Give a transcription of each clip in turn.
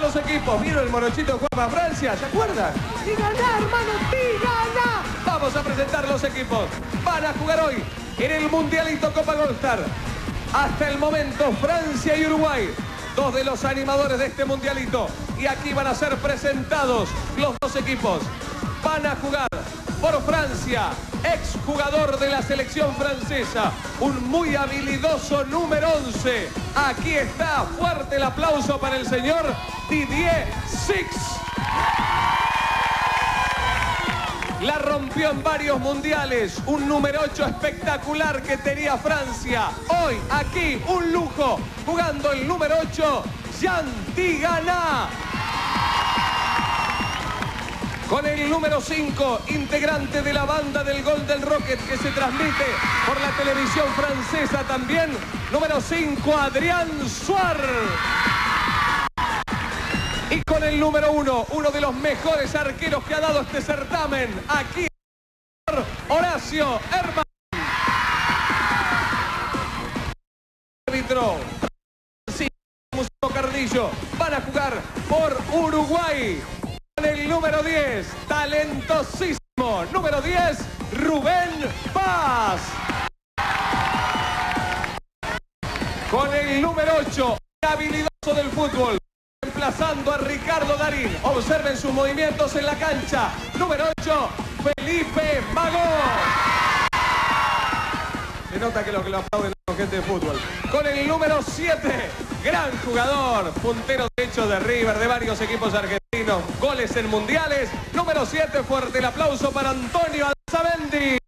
los equipos. Vino el morochito a Francia, ¿se acuerdan? Y ganar, hermano, y ganar. Vamos a presentar los equipos. Van a jugar hoy en el Mundialito Copa Goldstar. Hasta el momento, Francia y Uruguay, dos de los animadores de este Mundialito. Y aquí van a ser presentados los dos equipos. Van a jugar por Francia, exjugador de la selección francesa, un muy habilidoso número 11. Aquí está, fuerte el aplauso para el señor Didier Six. La rompió en varios mundiales, un número 8 espectacular que tenía Francia. Hoy, aquí, un lujo, jugando el número 8, Jean Tigana con el número 5, integrante de la banda del Golden Rocket que se transmite por la televisión francesa también. Número 5, Adrián Suárez. Y con el número 1, uno de los mejores arqueros que ha dado este certamen, aquí Horacio Herman. Árbitro. Cardillo van a jugar por Uruguay el número 10, talentosísimo. Número 10, Rubén Paz. Con el número 8, habilidoso del fútbol. Reemplazando a Ricardo Darín. Observen sus movimientos en la cancha. Número 8, Felipe Mago. Se nota que lo que lo aplauden la de fútbol. Con el número 7, gran jugador, puntero derecho de River, de varios equipos argentinos, goles en mundiales. Número 7, fuerte el aplauso para Antonio Alzamendi.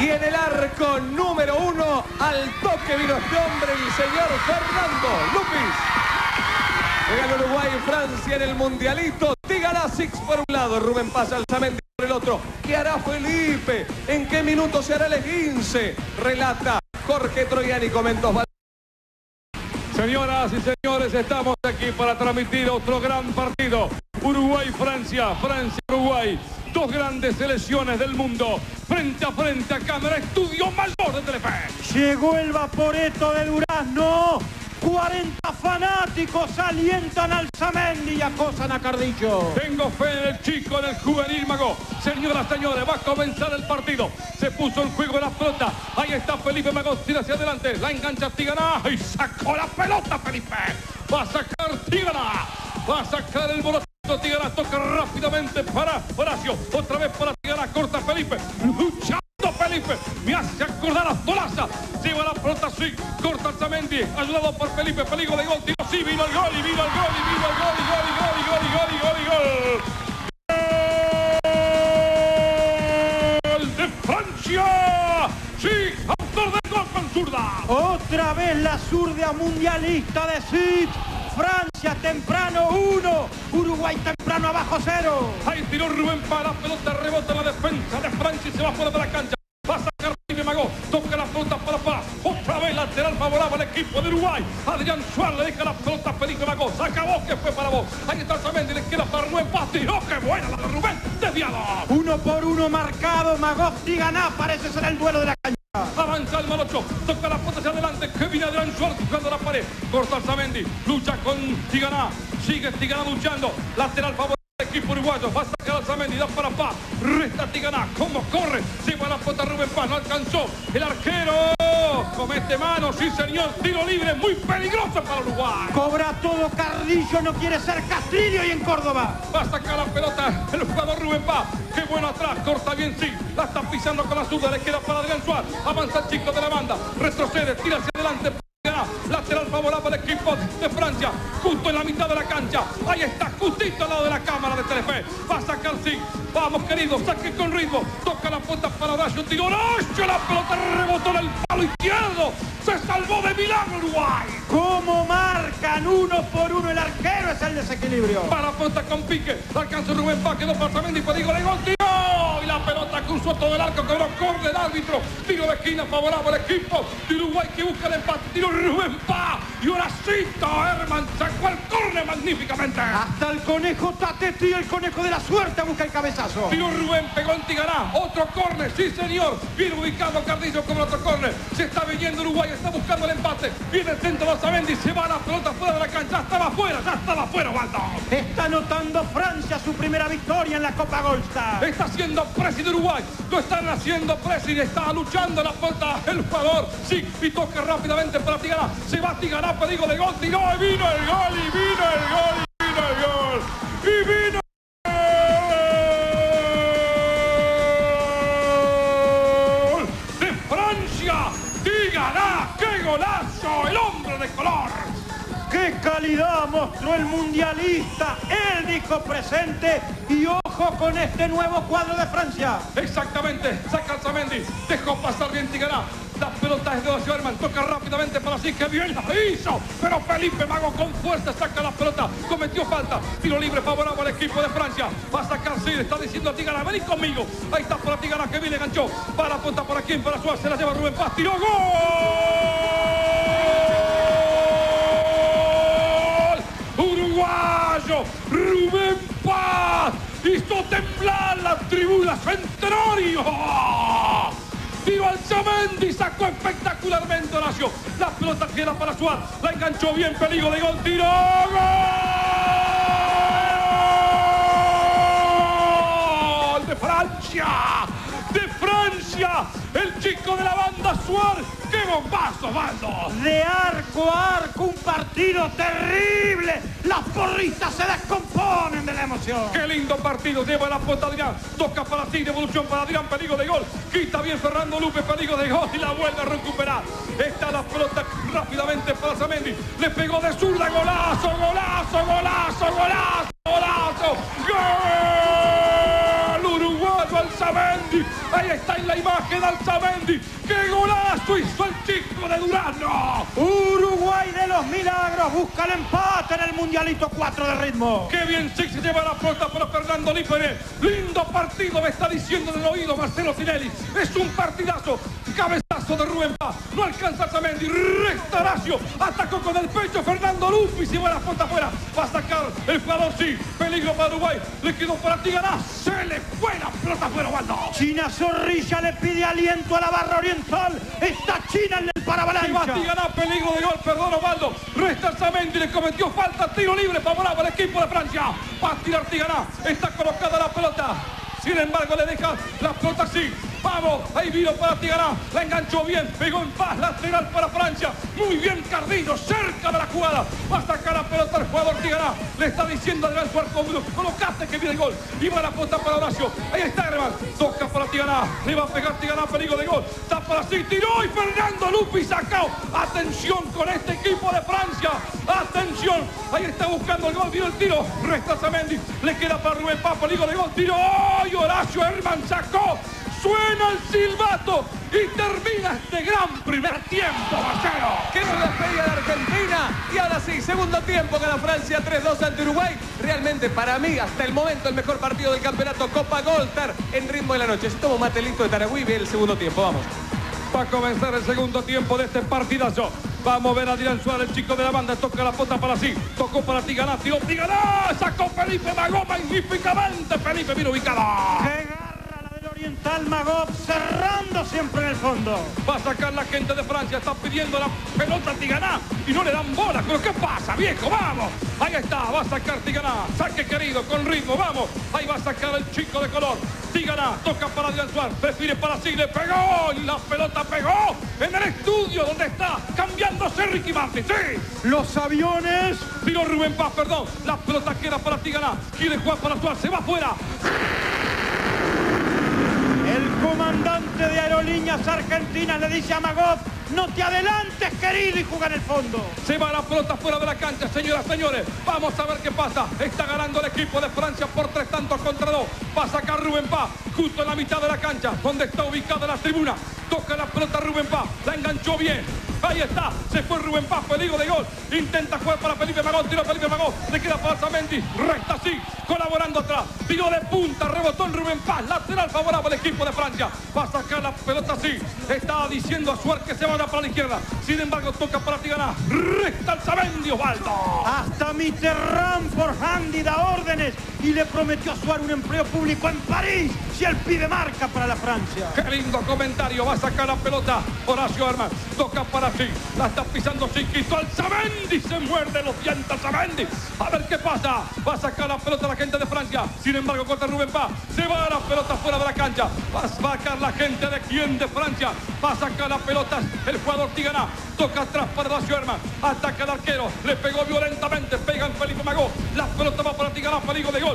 Y en el arco número 1, al toque vino este hombre, el señor Fernando Lupis. Juega Uruguay Francia en el mundialito. Dígala Six por un lado, Rubén pasa Alzamendi por el otro. ¿Qué hará Felipe? ¿En qué minuto se hará el 15? Relata Jorge Troyani, comentos. Señoras y señores, estamos aquí para transmitir otro gran partido. Uruguay-Francia, Francia-Uruguay. Dos grandes selecciones del mundo. Frente a frente a cámara, estudio mayor de Telefe. Llegó el vaporeto de Durazno. 40 fanáticos alientan al Zamendi y acosan a Cardillo. Tengo fe en el chico, en el juvenil mago. Señoras, señores, va a comenzar el partido. Se puso en juego la pelota. Ahí está Felipe Mago, tira hacia adelante. La engancha Tigana y sacó la pelota Felipe. Va a sacar Tigana. Va a sacar el bolotito. Tigana toca rápidamente para Horacio. Otra vez para Tigana, corta Felipe. Luchando Me hace acordar a Tolaza. Lleva la pelota así. Corta Zamendi. Ayudado por Felipe. Peligro de gol. Tiro sí. Vino el gol y vino el gol y vino el gol y gol y gol y gol y gol y gol y gol. ¡Gol de Francia! Sí, autor del gol con zurda. Otra vez la zurda mundialista de Sid. Francia temprano 1, Uruguay temprano abajo 0. Ahí tiró Rubén para la pelota, rebota la defensa de Francia y se va fuera de la cancha. Equipo de Uruguay. Adrián Suárez le deja la pelota a Felipe Magó. Saca vos que fue para vos. Ahí está Zamendi, le queda para Rubén Paz. Tiró, qué buena la de Rubén. Desviado. Uno por uno marcado, Magosti gana, parece ser el duelo de la cancha. Avanza el Malocho, toca la pelota hacia adelante. Kevin Adrián Suárez buscando la pared. Corta el Zamendi, lucha con Tiganá. Sigue Tiganá luchando. Lateral al equipo uruguayo. Va a sacar al Zamendi, da para Paz. Resta Tiganá. ¿Cómo corre? Lleva la pelota Rubén Paz. No alcanzó. El arquero comete mano. Sí, señor. Tiro libre. Muy peligroso para Uruguay. Cobra todo Cardillo, no quiere ser Castrillo y en Córdoba. Va a sacar la pelota el jugador Rubén Paz. Qué bueno atrás, corta bien, sí. La está pisando con la zurda, le queda para Adrián Suárez. Avanza el chico de la banda, retrocede, tira hacia adelante. Equipo de Francia, justo en la mitad de la cancha. Ahí está, justito al lado de la cámara de Telefe. Va a sacar, sí. Vamos, querido, saque con ritmo. Toca la pelota para Horacio, tiro Horacio. La pelota rebotó en el palo izquierdo. Se salvó de milagro Uruguay. ¿Cómo marcan uno por uno el arquero? Es el desequilibrio. Para la pelota con pique. Alcanza Rubén Paz, quedó para Zamendi, peligro de gol, tiro. Y la pelota cruzó todo el arco, cobró corte el árbitro. Tiro de esquina favorable al equipo de Uruguay que busca el empate. Tiro Rubén Paz. Y Horacito Herman sacó el córner magníficamente. Hasta el conejo Tatetti, el conejo de la suerte, busca el cabezazo. Tiro Rubén, pegó en Tigará. Otro córner, sí señor. Bien ubicado Cardillo con otro córner. Se está viniendo Uruguay, está buscando el empate. Viene el centro de Zamendi, se va la pelota fuera de la cancha. Estaba afuera, ya estaba afuera, Waldo. Está anotando Francia su primera victoria en la Copa Golsta. Está haciendo presi de Uruguay. Lo están haciendo presi. Está luchando la puerta el jugador. Sí, y toca rápidamente para Tigana. Se va a Tigana, pedigo de gol. Tiró y vino el gol. Y vino el gol. Y vino el gol. Y vino el gol de Francia. Tigana. ¡Qué golazo! El hombre de color. ¡Qué calidad mostró el mundialista! Él dijo presente y con este nuevo cuadro de Francia. Exactamente, saca el Zamendi, dejó pasar bien Tigana. La pelota es de Ocio Herman, toca rápidamente para sí, que bien la hizo. Pero Felipe Mago con fuerza saca la pelota, cometió falta. Tiro libre favorable al equipo de Francia. Va a sacar, le está diciendo a Tigana, vení conmigo. Ahí está para Tigana, que viene, ganchó. Para punta, para quién, para Suárez, se la lleva Rubén Paz, tiró, gol. Uruguayo, Rubén Paz, hizo temblar la tribuna Centenario. Tiro al Zamendi, sacó espectacularmente Horacio. La pelota queda para Suárez, la enganchó bien, peligro de gol, tiro, de Francia, de Francia, el chico de la banda Suárez, qué bombazo, Baldo. De arco a arco, un partido terrible. Las porristas se descomponen de la emoción. Qué lindo partido, lleva la puerta Adrián, toca para sí, devolución para Adrián, peligro de gol, quita bien Fernando Lupe, peligro de gol y la vuelve a recuperar. Está la pelota rápidamente para Zamendi, le pegó de zurda, golazo, golazo, golazo, golazo, golazo, gol uruguayo Alzamendi, ahí está en la imagen Alzamendi, qué golazo hizo el de Durano. Uruguay de los milagros busca el empate en el mundialito 4 de ritmo. Qué bien sí se lleva la pelota para Fernando Lípere. Lindo partido me está diciendo en el oído Marcelo Tinelli. Es un partidazo. Cabezazo de Rubén Paz. No alcanza Zamendi. Resta Horacio. Atacó con el pecho Fernando Lupi. Se va la pelota afuera. Va a sacar el jugador sí. Peligro para Uruguay. Le quedó para Tigana. Se le fue la pelota afuera, Waldo. China Zorrilla le pide aliento a la barra oriental. Está China en el Se va paravalancha. Tigana. Peligro de gol. Perdón, Osvaldo. Resta Zamendi. Le cometió falta. Tiro libre favorable al equipo de Francia. Va a tirar Tigana. Está colocada la pelota. Sin embargo, le deja la pelota así. Vamos, ahí vino para Tigana. La enganchó bien, pegó en paz, lateral para Francia. Muy bien Cardillo, cerca de la jugada. Va a sacar la pelota al jugador Tigana. Le está diciendo a Adrián Suárez, colocaste que viene el gol. Y va la pelota para Horacio. Ahí está Herman. Toca para Tigana. Le va a pegar Tigana, peligro de gol. Está para sí, tiró y Fernando Lupi sacó. Atención con este equipo de Francia. Atención. Ahí está buscando el gol, vino el tiro. Resta Zamendi. Le queda para Rubén Paz, peligro de gol. Tiro. Y Horacio Herman sacó. Suena el silbato y termina este gran primer tiempo, Marcelo. Despedida de Argentina. Y ahora sí, segundo tiempo gana Francia 3-2 ante Uruguay. Realmente para mí, hasta el momento, el mejor partido del campeonato Copa Golter en ritmo de la noche. Si tomo mate listo de Taragüí, ve el segundo tiempo. Vamos. Va a comenzar el segundo tiempo de este partidazo. Vamos a ver a Dylan Suárez, el chico de la banda, toca la pota para sí, tocó para tiró Tiganá, sacó Felipe Magó magníficamente, Felipe vino ubicado. Oriental Magov cerrando siempre en el fondo. Va a sacar la gente de Francia, está pidiendo la pelota a Tiganá y no le dan bola. ¿Pero qué pasa, viejo? Vamos. Ahí está, va a sacar Tiganá. Saque querido, con ritmo, vamos. Ahí va a sacar el chico de color. Tiganá, toca para Adrián Suárez, prefiere para sí, le pegó y la pelota pegó en el estudio donde está cambiándose Ricky Martin. Sí. Los aviones Tiró Rubén Paz, perdón. La pelota queda para Tiganá. Quiere jugar para Suárez, se va afuera. Comandante de Aerolíneas Argentinas le dice a Magov, no te adelantes querido y juega en el fondo. Se va la pelota fuera de la cancha, señoras señores. Vamos a ver qué pasa. Está ganando el equipo de Francia por tres tantos contra dos. Va a sacar Rubén Paz justo en la mitad de la cancha, donde está ubicada la tribuna. Toca la pelota Rubén Paz. La enganchó bien. Ahí está. Se fue Rubén Paz, peligro de gol. Intenta jugar para Felipe Magón. Tiro Felipe Magón. Le queda para Zamendi. Resta así. Colaborando atrás. Tiro de punta. Rebotó en Rubén Paz. Lateral favorable al equipo de Francia. Va a sacar la pelota así. Estaba diciendo a Suárez que se vaya para la izquierda. Sin embargo, toca para Tigana. Resta el Zamendi, Osvaldo. Hasta Mitterrand por Handy da órdenes y le prometió a Suárez un empleo público en París si el pibe marca para la Francia. Qué lindo comentario. Va a sacar la pelota. Horacio Herman. Toca para sí. La está pisando Chiquito. Al Zamendi. Se muerde los dientes Zamendi. A ver qué pasa. Va a sacar la pelota la gente de Francia. Sin embargo, corta Rubén Paz. Se va la pelota fuera de la cancha. Va a sacar la gente de quién de Francia. Va a sacar la pelota el jugador Tigana. Toca atrás para Horacio Herman. Ataca el arquero. Le pegó violentamente. Pega en Felipe Magó. La pelota va para Tigana. Peligro de gol.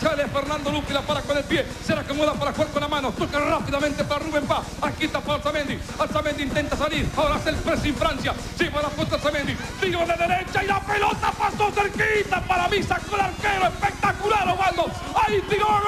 Sale Fernando Lupi. La para con el pie. Se la acomoda para jugar con la mano. Toca rápidamente para Rubén Paz. Aquí está para Alzamendi. Alzamendi intenta salir. Ahora hace el pressing Francia. Lleva la puesta Alzamendi. Tiro de derecha y la pelota pasó cerquita. Para mí sacó el arquero. Espectacular, Osvaldo. Ahí tiró gol.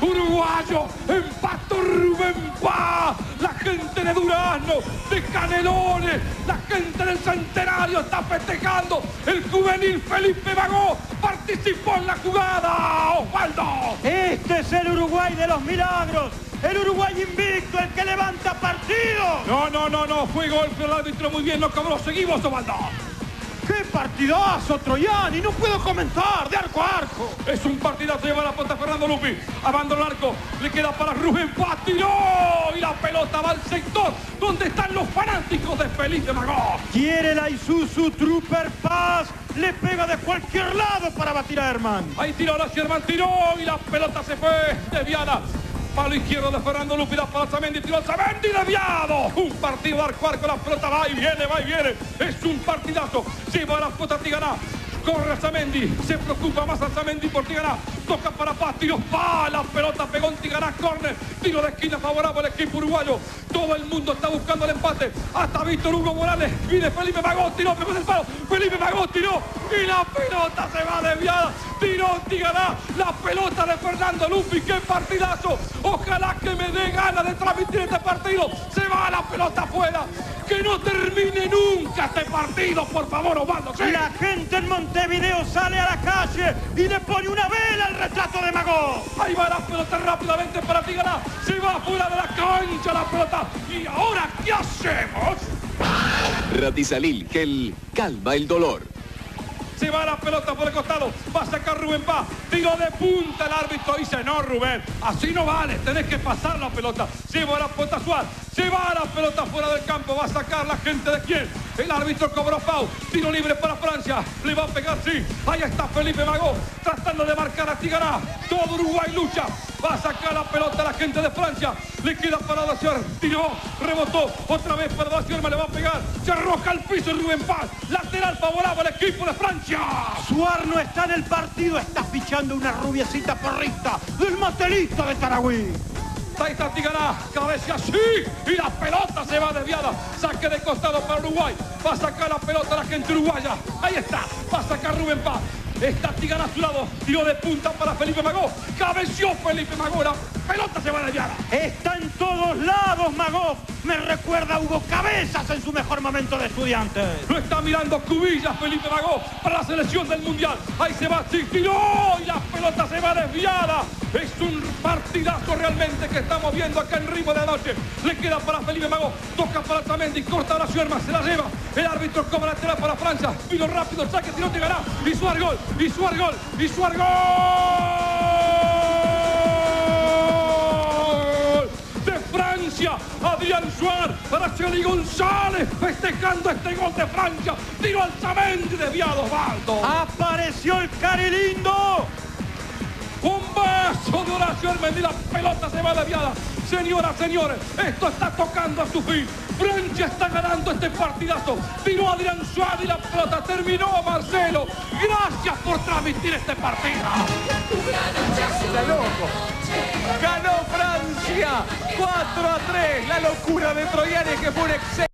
Uruguayo. Empató Rubén Paz. La gente de Durazno, de Canelones, la gente del Centenario está festejando. El juvenil Felipe Magó participó en la jugada. Osvaldo. Este es el Uruguay de los milagros. El Uruguay invicto, el que levanta partido. No, no, no, no. Fue gol, pero el árbitro muy bien lo cobró. Seguimos, Osvaldo. ¡Qué partidazo, Troyani! No puedo comentar, de arco a arco. Es un partidazo, lleva la punta Fernando Lupi. Abandona el arco, le queda para Rubén Paz, tiró y la pelota va al sector donde están los fanáticos de Felipe Magó. Quiere la Isuzu Trooper Paz. Le pega de cualquier lado para batir a Herman. Ahí tiró la Herman, tiró y la pelota se fue desviada. Palo izquierdo de Fernando Lupi, la para Zamendi, tiró Zamendi desviado. Un partido de arco arco, la pelota va y viene, va y viene. Es un partidazo. Lleva la pelota Tigana. Corre Zamendi, se preocupa más Zamendi por Tigana. Toca para Paz, tiro pa, la pelota pegó en Tigana, corner. Tiro de esquina favorable al equipo uruguayo. Todo el mundo está buscando el empate. Hasta Víctor Hugo Morales. Viene Felipe Magó, tiró, pegó el palo. Felipe Magó tiró y la pelota se va desviada. Tiró Tigana, la pelota de Fernando Lupi. ¡Qué partidazo! Ojalá que me dé ganas de transmitir este partido. Se va la pelota afuera. Que no termine nunca este partido, por favor, Osvaldo. Sí. La gente en Montevideo sale a la calle y le pone una vela al retrato de Magó. Ahí va la pelota rápidamente para Tigana. Se va fuera de la cancha la pelota. ¿Y ahora qué hacemos? Ratisalil Gel calma el dolor. Se va la pelota por el costado. Va a sacar Rubén Paz. Tiro de punta el árbitro. Dice, no, Rubén. Así no vale. Tenés que pasar la pelota. Lleva la pelota Suárez. Se va la pelota fuera del campo. Va a sacar la gente de quién. El árbitro cobró Pau. Tiro libre para Francia. Le va a pegar, sí. Ahí está Felipe Magó. Tratando de marcar a Tigará. Todo Uruguay lucha. Va a sacar la pelota la gente de Francia. Le queda para Dacier. Tiró. Rebotó. Otra vez para Dacier. Le va a pegar. Se arroja al piso Rubén Paz. Lateral favorable al equipo de Francia. Suar no está en el partido, está fichando una rubiecita porrista del matelito de Taragüí. Está Tigará, cabeza así y la pelota se va desviada. Saque de costado para Uruguay. Va a sacar la pelota la gente uruguaya. Ahí está. Va a sacar Rubén Paz. Está Tigana a su lado. Tiro de punta para Felipe Magó. Cabeció Felipe Magó. La pelota se va desviada. Está en todos lados, Magó. Me recuerda a Hugo Cabezas en su mejor momento de estudiante. Lo está mirando Cubillas, Felipe Magó, para la selección del Mundial. Ahí se va, y la pelota se va desviada. Es un partidazo realmente que estamos viendo acá en Ritmo de la Noche. Le queda para Felipe Magó, toca para Tamendi, corta la suerma, se la lleva. El árbitro cobra lateral para Francia. Vino rápido, saque, tiró, te. Y su gol, y su gol, y su gol. Francia, Adrián Suárez para Cheli González, festejando este gol de Francia. Tiro al Zamendi, desviado, Osvaldo. Apareció el Carilindo. Un beso de Horacio Hermendi, la pelota se va desviada. Señoras, señores, esto está tocando a su fin. Francia está ganando este partidazo. Tiró Adrián Suárez y la pelota terminó Marcelo. Gracias por transmitir este partido. Está loco. Ganó Francia 4 a 3. La locura de Troyani que fue un excelente.